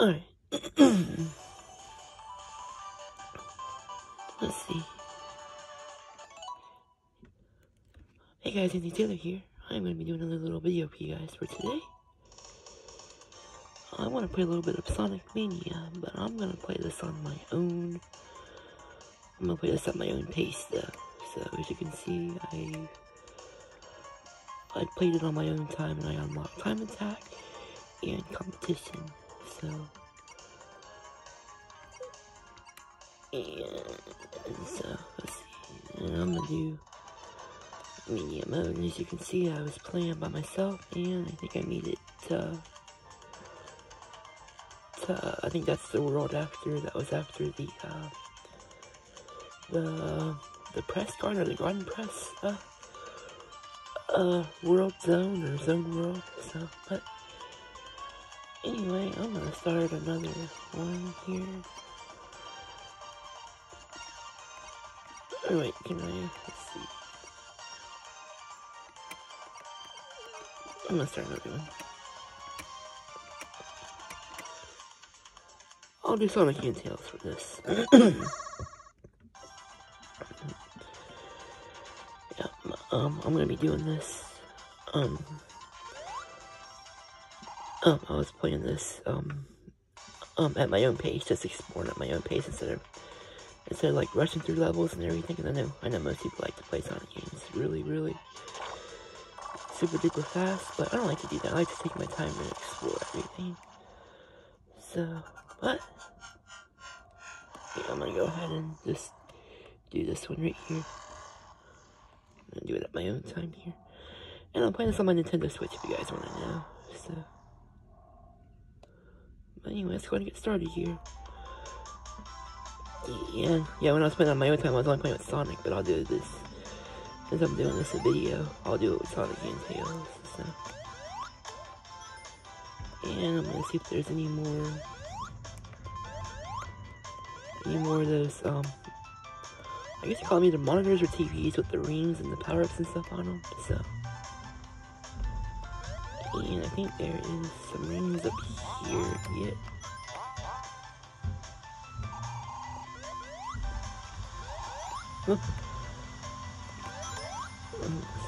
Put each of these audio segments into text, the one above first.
Alright. Let's see. Hey guys, Andy Taylor here. I'm going to be doing another little video for you guys for today. I want to play a little bit of Sonic Mania, but I'm going to play this on my own. I'm going to play this at my own pace though. So as you can see, I I played it on my own time and I unlocked time attack and competition. So and so let's see. And I'm gonna do Mania mode. And as you can see, I was playing by myself, and I think I made it to. to I think that's the world after. That was after the uh, the the press garden or the garden press uh, uh world zone or zone world. So, but anyway, I'm gonna start another one here. Oh wait, can I, let's see. I'm gonna start another one. I'll do Sonic and Tails for this. yeah, um, I'm gonna be doing this, um, um, I was playing this, um, um, at my own pace, just exploring at my own pace instead of instead of like rushing through levels and everything. And I know, I know most people like to play Sonic games really, really super duper fast, but I don't like to do that. I like to take my time and explore everything. So, but yeah, I'm gonna go ahead and just do this one right here. I'm gonna do it at my own time here. And I'm playing this on my Nintendo Switch if you guys want to know. So, anyway, let's go ahead and get started here. Yeah, yeah, when I was playing on my own time, I was only playing with Sonic, but I'll do this. Since I'm doing this a video, I'll do it with Sonic and Tails, so. And I'm gonna see if there's any more, any more of those, um, I guess you call them either monitors or TVs with the rings and the power-ups and stuff on them, so. And I think there is some rings up here yet.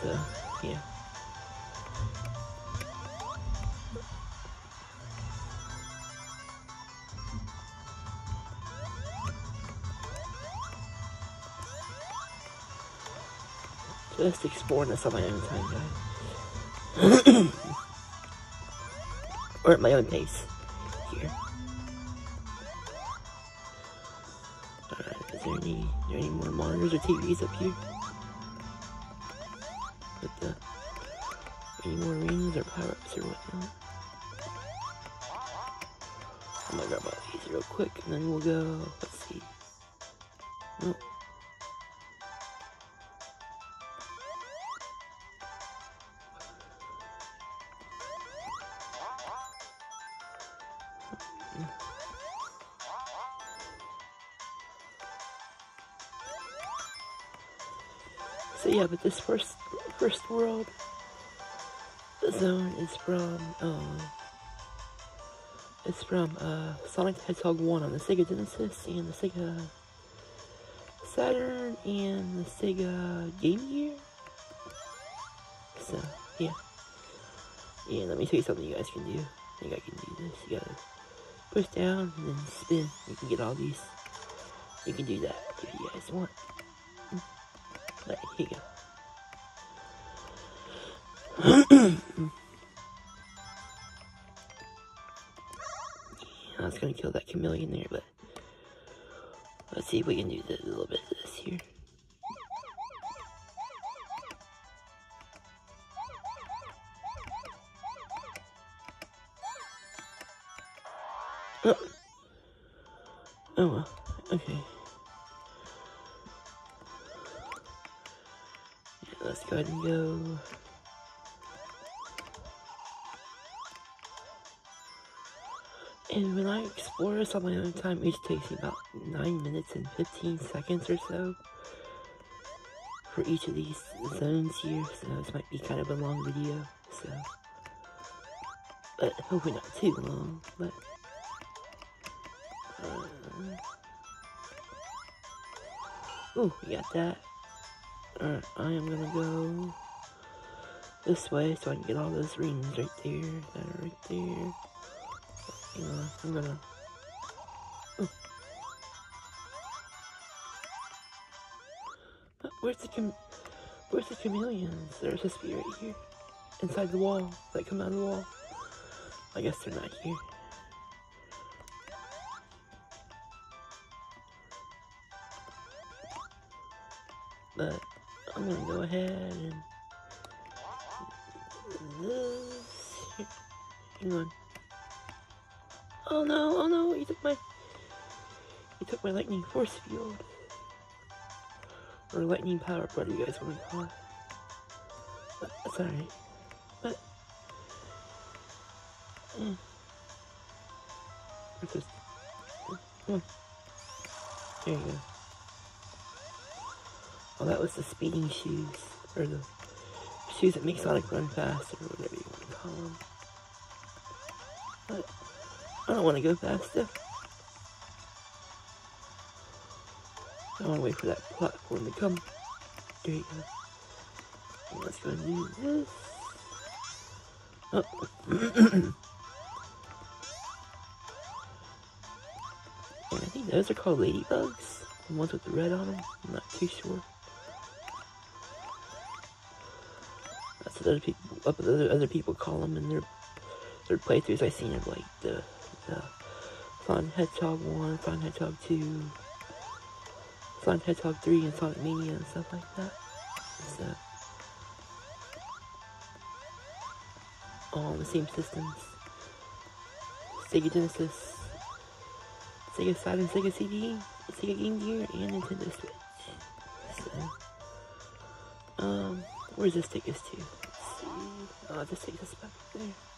so, yeah. Just exploring this on my own time, guys. Or at my own pace. Here. Alright, is there any, there any more monitors or TVs up here? The, any more rings or power-ups or whatnot? I'm gonna grab all these real quick and then we'll go, let's see. Nope. But this first first world the zone is from um it's from uh Sonic the Hedgehog 1 on the Sega Genesis and the Sega Saturn and the Sega Game Gear. So yeah. Yeah, let me show you something you guys can do. I think I can do this. You gotta push down and then spin. You can get all these. You can do that if you guys want. Right, here you go. I was gonna kill that chameleon there, but let's see if we can do this, a little bit of this here. Oh, oh well, okay. let's go ahead and go. And when I explore this on my own time, each takes me about 9 minutes and 15 seconds or so for each of these zones here, so this might be kind of a long video, so, but hopefully not too long, but, uh, Ooh, we got that. Alright, I am gonna go this way so I can get all those rings right there, that right there. I'm gonna... Mm. But where's the cham where's the chameleons? They're supposed to be right here. Inside the wall, that come out of the wall. I guess they're not here. But I'm gonna go ahead and this. Hang on. Oh no! Oh no! He took my he took my lightning force field or lightning power, what do you guys want to call it? Alright. But mm. this? Come. There you go. Oh, that was the speeding shoes, or the shoes that make Sonic run fast, or whatever you want to call them. But I don't want to go faster. I want to wait for that platform to come. There you go. Let's go do this. Oh. I think those are called ladybugs. The ones with the red on them. I'm not too sure. That's what other people, other, other people call them in their their playthroughs. I've seen of like the the Sonic Hedgehog one, Sonic Hedgehog two, Sonic Hedgehog three, and Sonic Mania and stuff like that. So all the same systems. Sega Genesis, Sega Saturn, Sega CD, Sega Game Gear, and Nintendo Switch. So, um, where does this take us to? Let's see. Oh, this takes us back there.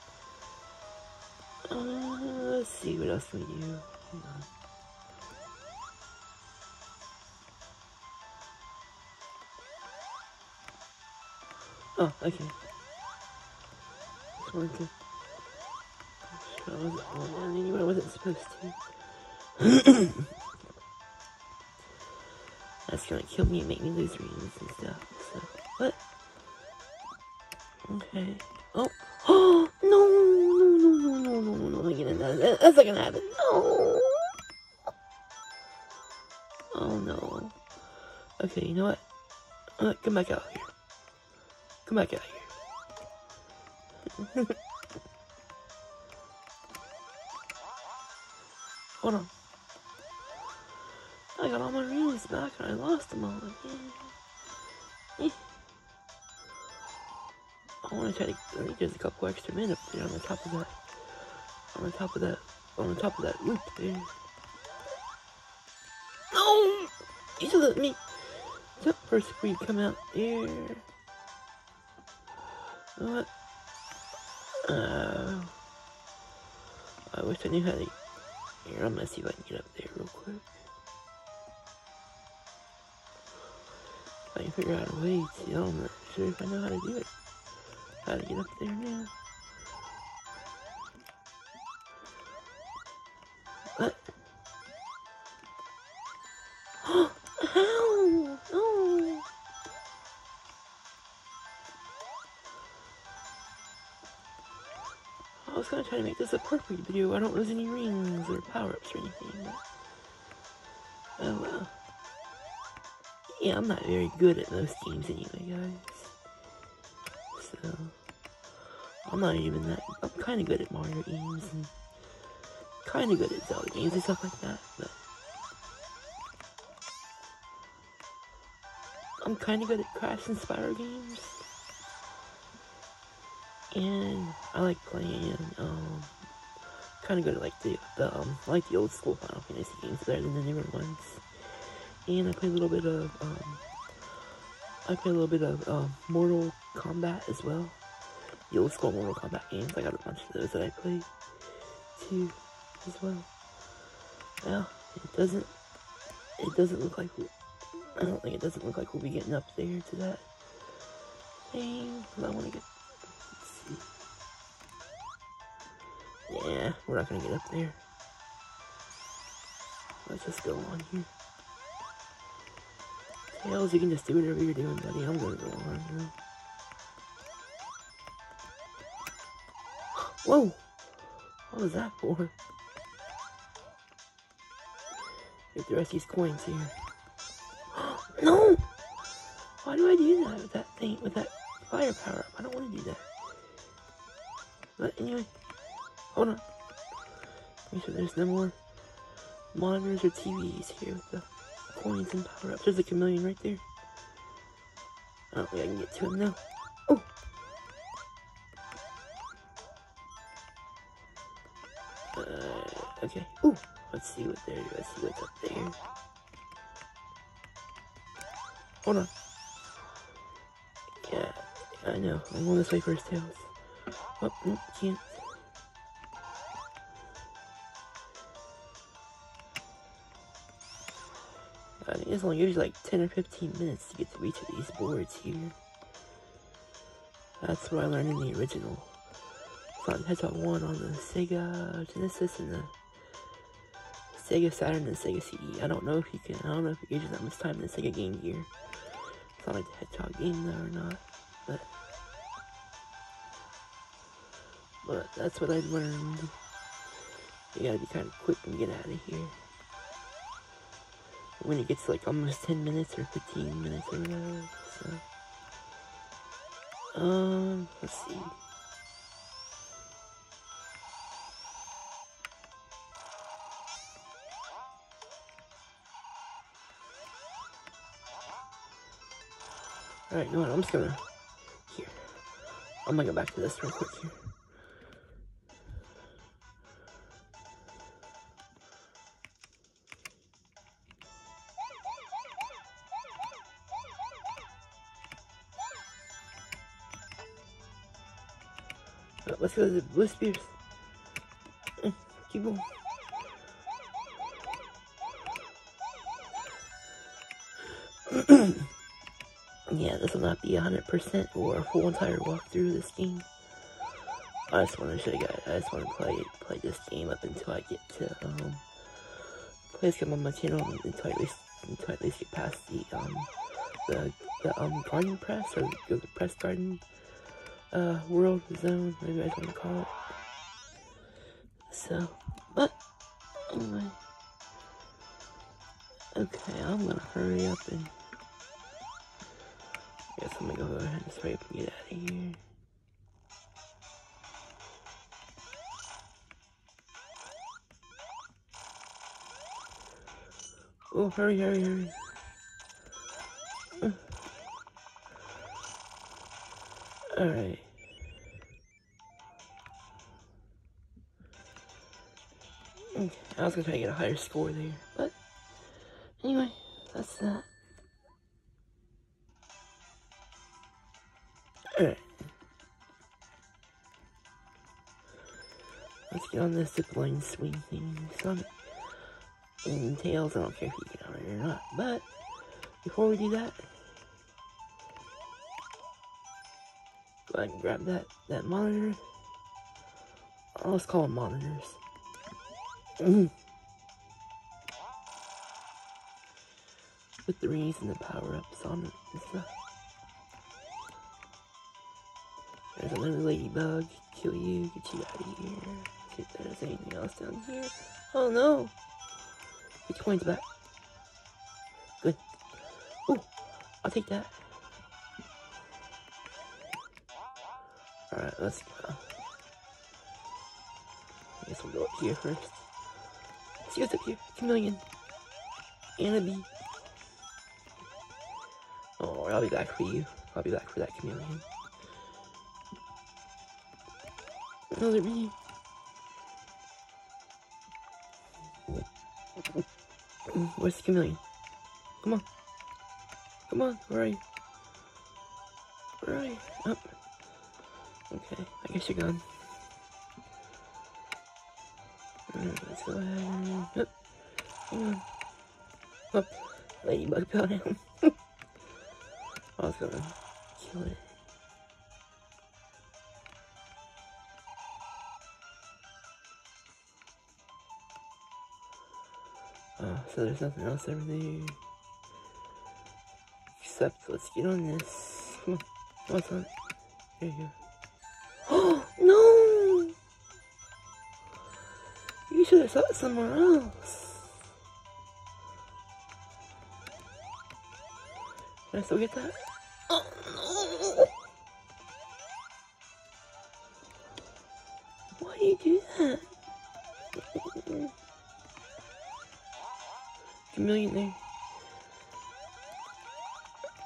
Let's see what else we do. Oh, okay. Just wanted to. I wasn't, well, anyway, I wasn't supposed to. That's gonna kill me and make me lose rings and stuff. So, what? Okay. Oh. oh. That's not gonna happen. No. Oh no. Okay, you know what? Uh, come back out here. Come back out here. Hold on. I got all my rings back and I lost them all again. I want to try to. I think there's a couple extra men up there on the top of that. On the top of that. On the top of that loop there. No! You let me jump first you come out there. What? Uh, I wish I knew how to. Here, I'm gonna see if I can get up there real quick. I can figure out a way to. I'm not sure if I know how to do it. How to get up there now. I was gonna try to make this a perfect video. I don't lose any rings or power-ups or anything, but... Oh well. Yeah, I'm not very good at most games anyway, guys. So... I'm not even that... I'm kinda good at Mario games and... Kinda good at Zelda games and stuff like that, but... I'm kinda good at Crash and Spyro games and I like playing um kind of good at like the the um I like the old school Final Fantasy games better than the newer ones. And I play a little bit of um I play a little bit of um Mortal Kombat as well. The old school Mortal Kombat games. I got a bunch of those that I play too as well. Well, it doesn't it doesn't look like I don't think it doesn't look like we'll be getting up there to that thing. I want to get Yeah, we're not gonna get up there. let's just go on here. Tails, you can just do whatever you're doing, buddy. I'm gonna go on now. Whoa! What was that for? Get the rest of these coins here. no! Why do I do that with that thing, with that fire power up? I don't want to do that. But anyway, hold on. Make sure there's no more monitors or TVs here with the coins and power ups. There's a chameleon right there. I don't think I can get to him now. I'm going this way first, Tails. Oh, no, can't. I think it's only usually like 10 or 15 minutes to get to each of these boards here. That's what I learned in the original Sonic Hedgehog 1 on the Sega Genesis and the Sega Saturn and Sega CD. I don't know if you can, I don't know if it you that much time in the Sega Game Gear Sonic the Hedgehog game though or not, but but that's what I learned. You gotta be kind of quick and get out of here. When it gets like almost 10 minutes or 15 minutes or whatever, so. Um, let's see. Alright, you know what, I'm just gonna, here. I'm gonna go back to this real quick here. Let's go to the blue spears. Mm, keep going. yeah, this will not be 100% or a full entire walkthrough of this game. I just want to show you guys, I just want to play play this game up until I get to, um, game on my channel until I at least, until I at least get past the, um, the, the, um, garden press, or the press garden, uh, world zone, maybe I to call it. So, but, anyway. Okay, I'm gonna hurry up and guess I'm gonna go ahead and hurry up and get out of here. Oh, hurry, hurry, hurry. Alright. Okay, I was gonna try to get a higher score there, but anyway, that's that. Alright. Let's get on this zip line swing thing. Sonic and Tails, I don't care if you get on it or not, but before we do that, go ahead and grab that, that monitor. Oh, let's call them monitors. Mm. With the rings and the power-ups on it and stuff. There's another ladybug. Kill you, get you out of here. See if there's anything else down here. Oh no! Get your coins back. Good. Ooh, I'll take that. Alright, let's go. I guess we'll go up here first. See what's up here. Chameleon. And a bee. Oh, I'll be back for you. I'll be back for that chameleon. Another bee. Mm, where's the chameleon? Come on. Come on, where are you? Where are you? Up. Okay, I guess you're gone. Let's go ahead and... Up. Come on. Up. Ladybug fell down. I was gonna kill it. Uh, so there's nothing else over there. Except, let's get on this. Come on. What's on? There you go. Oh, no! You should have shot somewhere else. Can I still get that? Oh, no! Why do you do that? Chameleon there.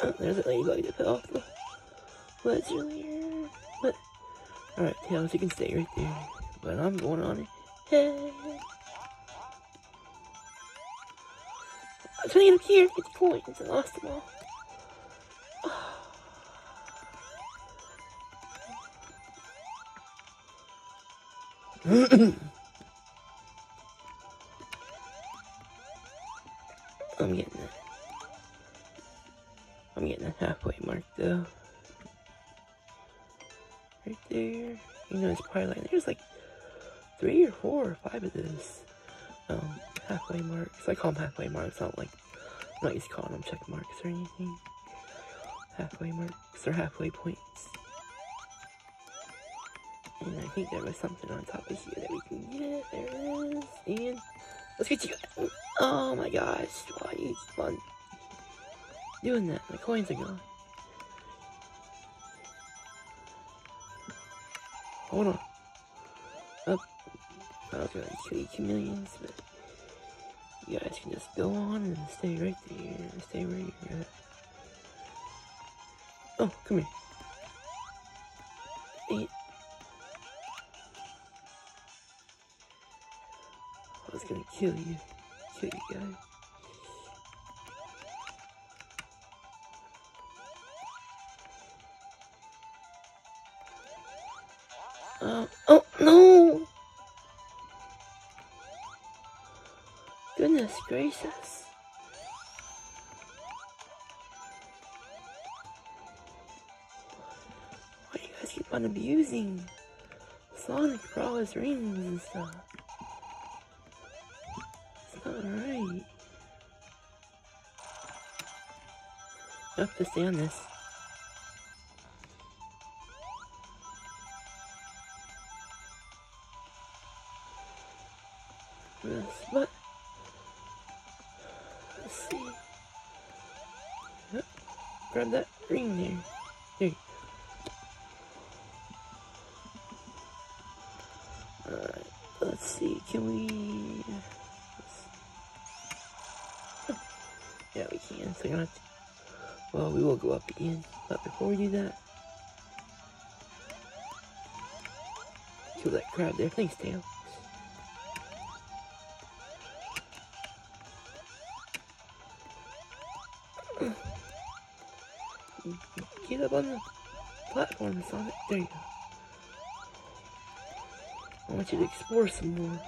Oh, there's a ladybug to put off the ledge earlier. Tails, you can stay right there. But I'm going on it. I'm trying to get up here, get the coins, and lost them all. I'm getting it. I'm getting a halfway mark though. Right there. You know, it's probably like, there's like three or four or five of this um, halfway marks. I call them halfway marks, not like, I'm not used to calling them check marks or anything. Halfway marks or halfway points. And I think there was something on top of here that we can get. There it is. And let's get you. Oh my gosh. Why are you doing that? My coins are gone. Hold on. Up. Kill you chameleons, but you guys can just go on and stay right there. Stay you're at. Oh, come here. And I was gonna kill you. Kill you guys. Gracious. Why do you guys keep on abusing Sonic for all his rings and stuff? It's not right. You have to stay on this. But Grab that ring there. There. Alright, let's see. Can we? Yeah, we can. So you're not. Well, we will go up again, but before we do that, kill that crab there. Thanks, Tail. Get up on Sonic. There you go. I want you to explore some more.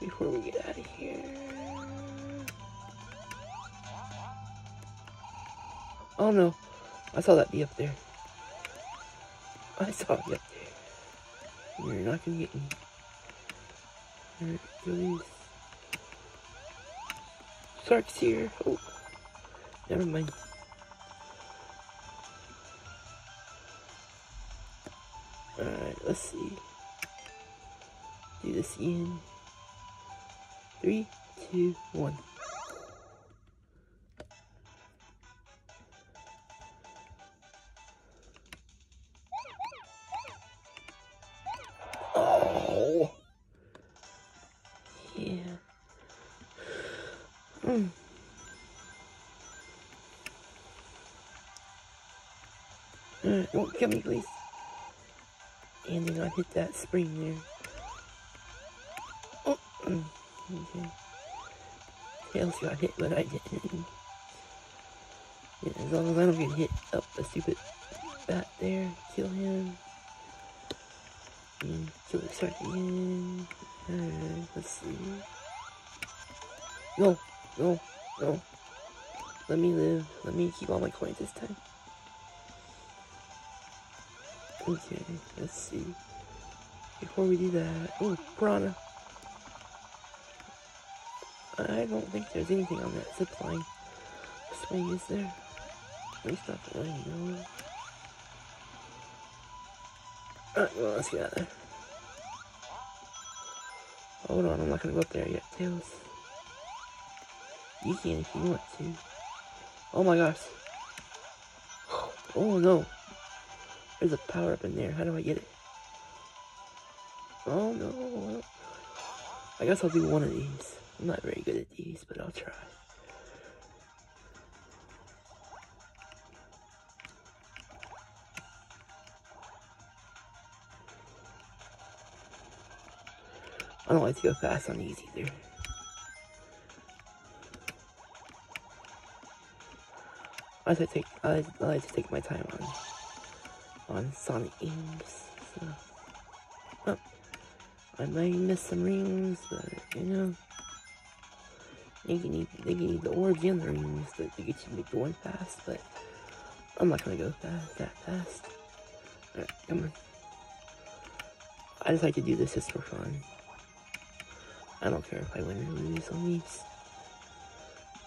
Before we get out of here. Oh no. I saw that bee up there. I saw it up there. You're not gonna get me. Alright, release. Shark's here. Oh. Never mind. Alright, let's see. Do this in three, two, one. Kill me, please. And then I hit that spring there. Oh, mm, okay. Tails got hit, but I didn't. Yeah, as long as I don't get hit up the stupid bat there, kill him. And kill the shark again. Alright, let's see. No, no, no. Let me live. Let me keep all my coins this time. Okay, let's see. Before we do that, oh, piranha. I don't think there's anything on that zip line. Swing is there? At least not that I know Alright, well, let's get out there. Hold on, I'm not gonna go up there yet, Tails. You can if you want to. Oh my gosh. Oh no. There's a power up in there. How do I get it? Oh no. I guess I'll do one of these. I'm not very good at these, but I'll try. I don't like to go fast on these either. I like to take I like, I like to take my time on on Sonic games. So, well, I might miss some rings, but you know, they can need they can need the orbs and the rings to, to get you to going fast. But I'm not gonna go fast that fast. Come on. I just like to do this just for fun. I don't care if I win or lose on these.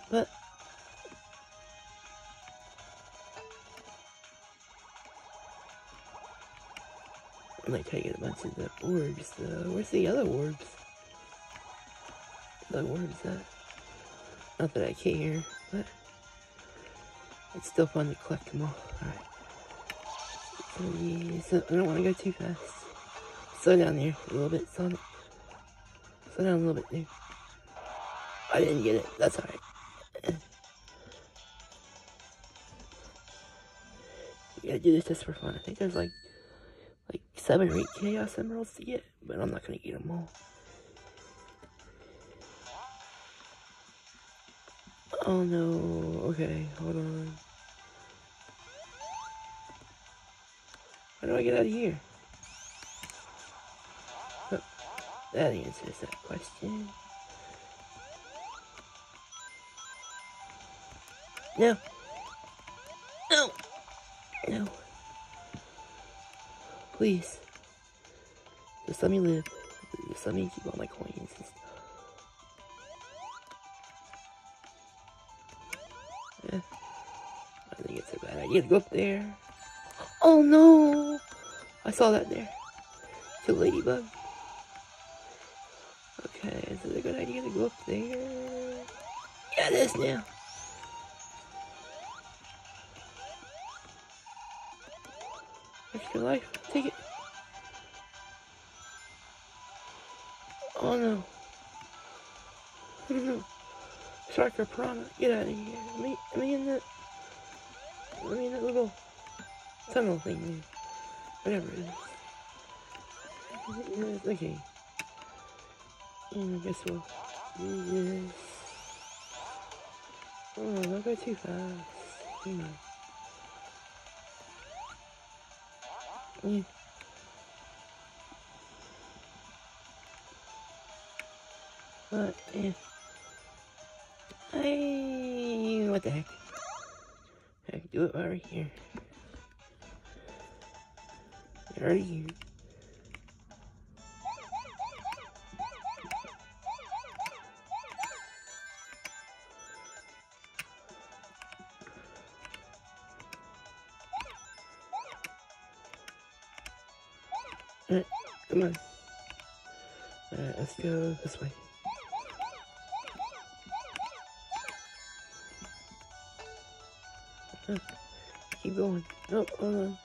But I'm like taking a bunch of the orbs. Uh, where's the other orbs? The orbs that not that I care, but it's still fun to collect them all. Alright. I don't want to go too fast. Slow down there a little bit, Sonic. Slow down a little bit, dude. I didn't get it. That's alright. You gotta do this just for fun. I think there's like seven or eight Chaos Emeralds to get, but I'm not gonna get them all. Oh no, okay, hold on. How do I get out of here? Oh, that answers that question. No. No. No. Please. Just let me live. Just let me keep all my coins. Yeah. I think it's a bad idea to go up there. Oh no! I saw that there. Kill Ladybug. Okay, is it a good idea to go up there? Yeah, it is now. Life. Take it. Oh no. Oh no. Striker Piranha, get out of here. Let me, let me in that. Let me in that little tunnel thing. Whatever it is. Okay. Mm, I guess we'll do this. Oh, don't go too fast. Come on. Yeah. But, yeah. I... What the heck? Heck, do it right here. Right here. Alright, come on. Alright, let's go this way. Huh. Keep going. Oh, hold on.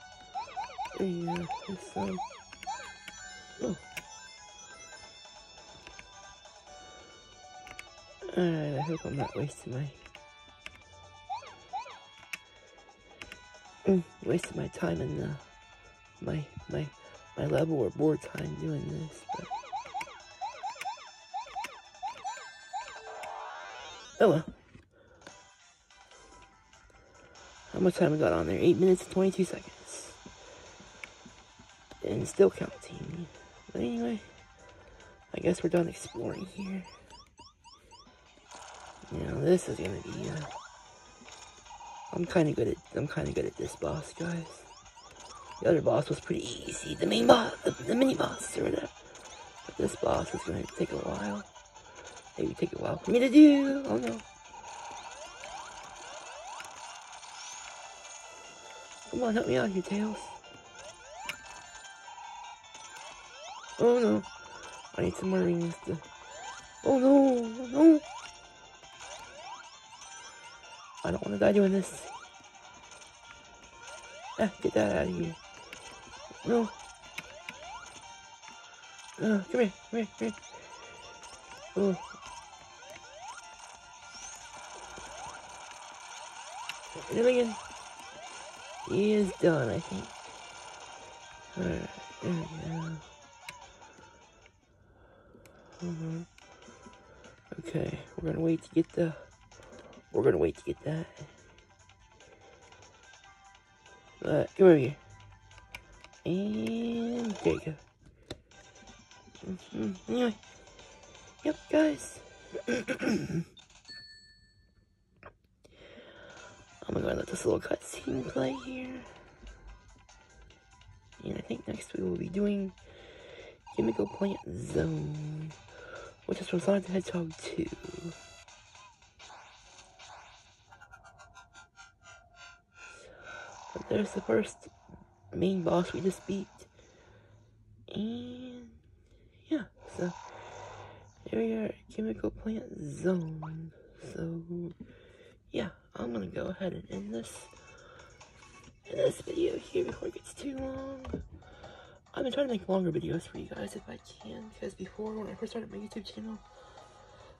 There you go. There's some. Oh. Alright, I hope I'm not wasting my... Mm, wasting my time in the... My, my my level or board time doing this, but... Oh well. How much time we got on there? 8 minutes and 22 seconds. And still counting. But anyway, I guess we're done exploring here. Now this is gonna be, uh, I'm kinda good at, I'm kinda good at this boss, guys. The other boss was pretty easy. The main boss, the, the mini boss, or whatever. But this boss is going to take a while. maybe take a while for me to do. Oh no. Come on, help me out here, Tails. Oh no. I need some more rings to... Oh no, no. I don't want to die doing this. Ah, get that out of here. No. Uh, come here, come here, come here. Oh. Again. He is done, I think. Alright, there we go. Mm -hmm. Okay, we're gonna wait to get the... We're gonna wait to get that. Uh, come over here. And there you go. Mm -hmm. Anyway. Yep, guys. I'm gonna let this little cutscene play here. And I think next we will be doing Chemical Plant Zone, which is from Sonic the Hedgehog 2. But there's the first main boss we just beat. And yeah, so here we are, Chemical Plant Zone. So yeah, I'm gonna go ahead and end this in this video here before it gets too long. I've been trying to make longer videos for you guys if I can, because before when I first started my YouTube channel,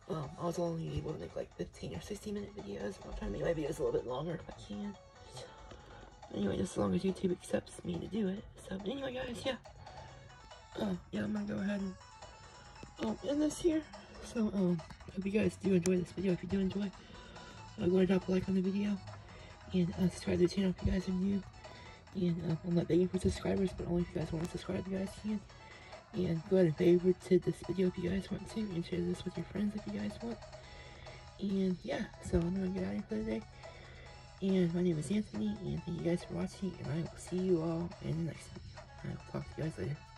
um, I was only able to make like 15 or 16 minute videos. I'm trying to make my videos a little bit longer if I can. Anyway, just as long as YouTube accepts me to do it. So, anyway, guys, yeah. Uh, yeah, I'm gonna go ahead and um, end this here. So, um, hope you guys do enjoy this video. If you do enjoy, uh, go ahead and drop a like on the video. And uh, subscribe to the channel if you guys are new. And uh, I'm not begging for subscribers, but only if you guys want to subscribe, you guys can. And go ahead and favorite to this video if you guys want to. And share this with your friends if you guys want. And yeah, so I'm to get out of here for the day. And my name is Anthony, and thank you guys for watching, and I will see you all in the next video. I will talk to you guys later.